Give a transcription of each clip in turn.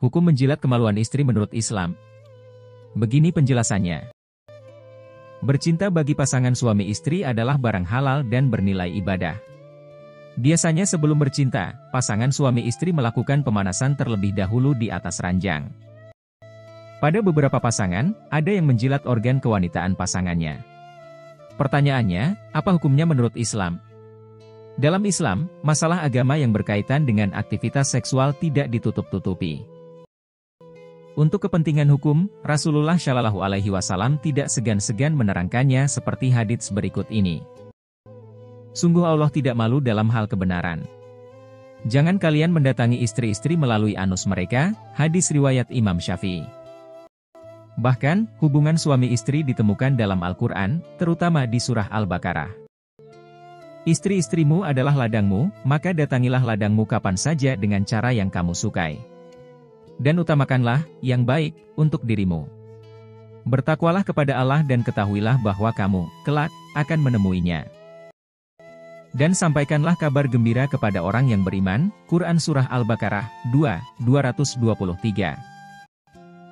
Hukum menjilat kemaluan istri menurut Islam. Begini penjelasannya. Bercinta bagi pasangan suami istri adalah barang halal dan bernilai ibadah. Biasanya sebelum bercinta, pasangan suami istri melakukan pemanasan terlebih dahulu di atas ranjang. Pada beberapa pasangan, ada yang menjilat organ kewanitaan pasangannya. Pertanyaannya, apa hukumnya menurut Islam? Dalam Islam, masalah agama yang berkaitan dengan aktivitas seksual tidak ditutup-tutupi. Untuk kepentingan hukum, Rasulullah Shallallahu Alaihi Wasallam tidak segan-segan menerangkannya seperti hadits berikut ini. Sungguh Allah tidak malu dalam hal kebenaran. Jangan kalian mendatangi istri-istri melalui anus mereka, hadis riwayat Imam Syafi'i. Bahkan, hubungan suami istri ditemukan dalam Al-Quran, terutama di surah Al-Baqarah. Istri-istrimu adalah ladangmu, maka datangilah ladangmu kapan saja dengan cara yang kamu sukai. Dan utamakanlah, yang baik, untuk dirimu. Bertakwalah kepada Allah dan ketahuilah bahwa kamu, kelak, akan menemuinya. Dan sampaikanlah kabar gembira kepada orang yang beriman, Quran Surah Al-Baqarah, 2, 223.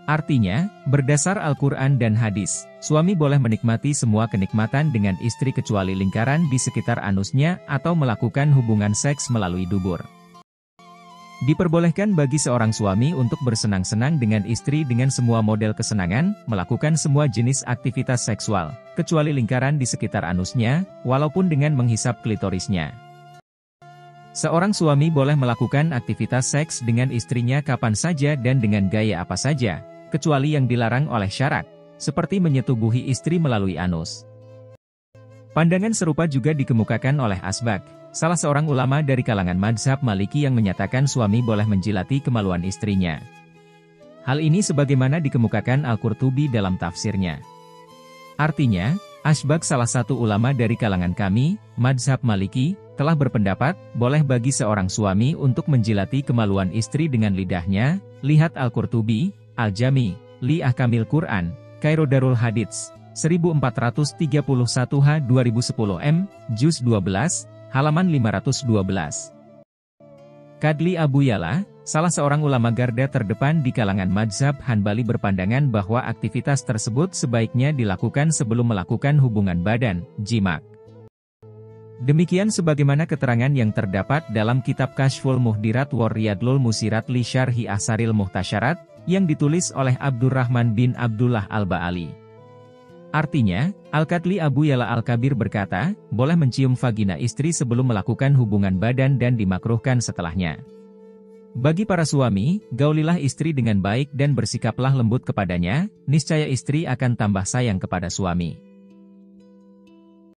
Artinya, berdasar Al-Quran dan hadis, suami boleh menikmati semua kenikmatan dengan istri kecuali lingkaran di sekitar anusnya atau melakukan hubungan seks melalui dubur. Diperbolehkan bagi seorang suami untuk bersenang-senang dengan istri dengan semua model kesenangan, melakukan semua jenis aktivitas seksual, kecuali lingkaran di sekitar anusnya, walaupun dengan menghisap klitorisnya. Seorang suami boleh melakukan aktivitas seks dengan istrinya kapan saja dan dengan gaya apa saja, kecuali yang dilarang oleh syarat, seperti menyetubuhi istri melalui anus. Pandangan serupa juga dikemukakan oleh Asbak, salah seorang ulama dari kalangan madhab maliki yang menyatakan suami boleh menjilati kemaluan istrinya. Hal ini sebagaimana dikemukakan Al-Qurtubi dalam tafsirnya. Artinya, Asbak salah satu ulama dari kalangan kami, madhab maliki, telah berpendapat, boleh bagi seorang suami untuk menjilati kemaluan istri dengan lidahnya, lihat Al-Qurtubi, Al-Jami, Li Ahkamil Quran, Kairo Darul Hadits, 1431 H 2010 M, Juz 12, halaman 512. Kadli Abu Yala, salah seorang ulama garda terdepan di kalangan Mazhab Hanbali berpandangan bahwa aktivitas tersebut sebaiknya dilakukan sebelum melakukan hubungan badan, jimak. Demikian sebagaimana keterangan yang terdapat dalam kitab Kashful Muhdirat war Riyadlul Musirat li Syarhi Asaril Muhtasyarat, yang ditulis oleh Abdurrahman bin Abdullah Al-Ba'ali. Artinya, Al-Katli Abu Yala Al-Kabir berkata, boleh mencium vagina istri sebelum melakukan hubungan badan dan dimakruhkan setelahnya. Bagi para suami, gaulilah istri dengan baik dan bersikaplah lembut kepadanya, niscaya istri akan tambah sayang kepada suami.